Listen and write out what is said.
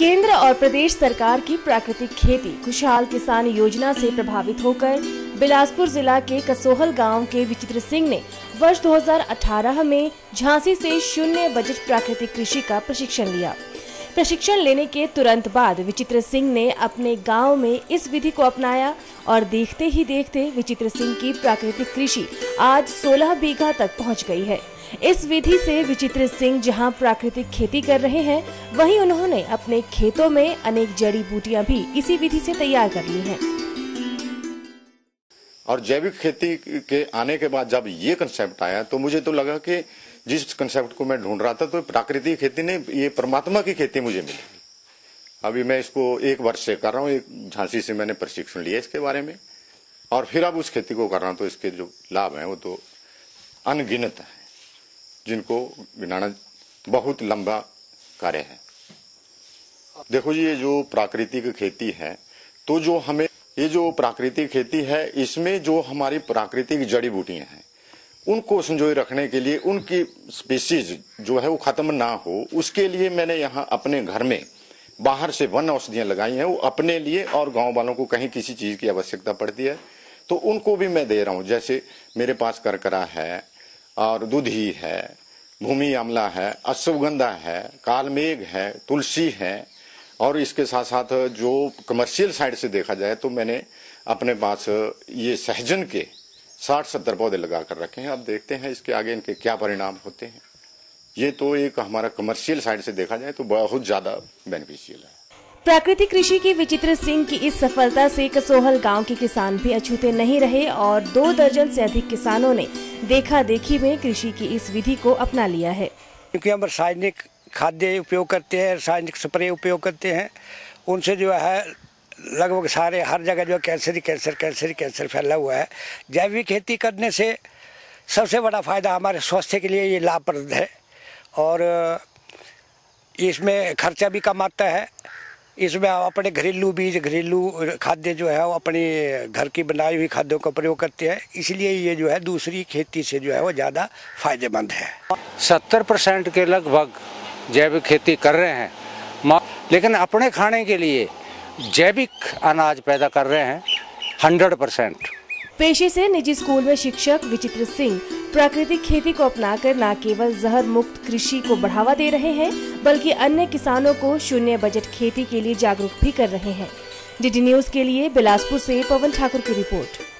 केंद्र और प्रदेश सरकार की प्राकृतिक खेती खुशहाल किसान योजना से प्रभावित होकर बिलासपुर जिला के कसोहल गाँव के विचित्र सिंह ने वर्ष 2018 में झांसी से शून्य बजट प्राकृतिक कृषि का प्रशिक्षण लिया। प्रशिक्षण लेने के तुरंत बाद विचित्र सिंह ने अपने गाँव में इस विधि को अपनाया और देखते ही देखते विचित्र सिंह की प्राकृतिक कृषि आज 16 बीघा तक पहुँच गई है। इस विधि से विचित्र सिंह जहाँ प्राकृतिक खेती कर रहे हैं, वहीं उन्होंने अपने खेतों में अनेक जड़ी बूटियाँ भी इसी विधि से तैयार कर ली हैं। और जैविक खेती के आने के बाद जब ये कंसेप्ट आया तो मुझे तो लगा कि जिस कंसेप्ट को मैं ढूंढ रहा था तो प्राकृतिक खेती ने ये परमात्मा की खेती मुझे मिली। अभी मैं इसको एक वर्ष से कर रहा हूँ, एक झांसी से मैंने प्रशिक्षण लिया इसके बारे में। और फिर अब उस खेती को कर रहा हूँ तो इसके जो लाभ हैं, वो तो अनगिनत है। जिनको गिनाना बहुत लंबा कार्य है। देखो जी, ये जो प्राकृतिक खेती है तो जो हमें, ये जो प्राकृतिक खेती है, इसमें जो हमारी प्राकृतिक जड़ी बूटियाँ हैं, उनको संजोए रखने के लिए, उनकी स्पीसीज जो है वो खत्म ना हो, उसके लिए मैंने यहाँ अपने घर में बाहर से वन औषधियाँ लगाई हैं, वो अपने लिए और गाँव वालों को कहीं किसी चीज़ की आवश्यकता पड़ती है तो उनको भी मैं दे रहा हूँ। जैसे मेरे पास करकरा है और दुधी है भूमि आमला है, अश्वगंधा है, कालमेघ है, तुलसी है। और इसके साथ साथ जो कमर्शियल साइड से देखा जाए तो मैंने अपने पास ये सहजन के साठ सत्तर पौधे लगा कर रखे हैं। अब देखते हैं इसके आगे इनके क्या परिणाम होते हैं। ये तो एक हमारा कमर्शियल साइड से देखा जाए तो बहुत ज़्यादा बेनिफिशियल है। प्राकृतिक कृषि की विचित्र सिंह की इस सफलता से कसोहल गाँव के किसान भी अछूते नहीं रहे और दो दर्जन से अधिक किसानों ने देखा देखी में कृषि की इस विधि को अपना लिया है। क्योंकि हम रासायनिक खाद्य उपयोग करते हैं, रासायनिक स्प्रे उपयोग करते हैं, उनसे जो है लगभग सारे, हर जगह जो कैंसर ही कैंसर कैंसर ही कैंसर फैला हुआ है। जैविक खेती करने से सबसे बड़ा फ़ायदा हमारे स्वास्थ्य के लिए ये लाभप्रद है और इसमें खर्चा भी कम आता है। इसमें अपने घरेलू बीज, घरेलू खाद्य जो है वो अपने घर की बनाई हुई खाद्यों का प्रयोग करते हैं। इसलिए ये जो है दूसरी खेती से जो है वो ज़्यादा फ़ायदेमंद है। सत्तर परसेंट के लगभग जैविक खेती कर रहे हैं। लेकिन अपने खाने के लिए जैविक अनाज पैदा कर रहे हैं। Hundred percent. पेशे से निजी स्कूल में शिक्षक विचित्र सिंह प्राकृतिक खेती को अपनाकर न केवल जहर मुक्त कृषि को बढ़ावा दे रहे हैं, बल्कि अन्य किसानों को शून्य बजट खेती के लिए जागरूक भी कर रहे हैं। डी न्यूज़ के लिए बिलासपुर से पवन ठाकुर की रिपोर्ट।